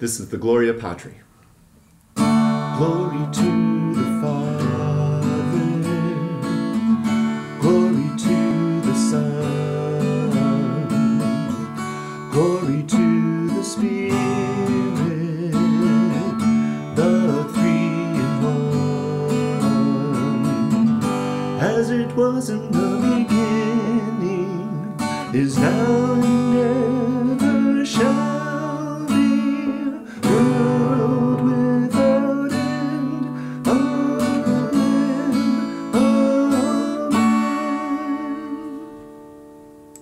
This is the Gloria Patri. Glory to the Father, glory to the Son, glory to the Spirit, the three in one. As it was in the beginning, is now and ever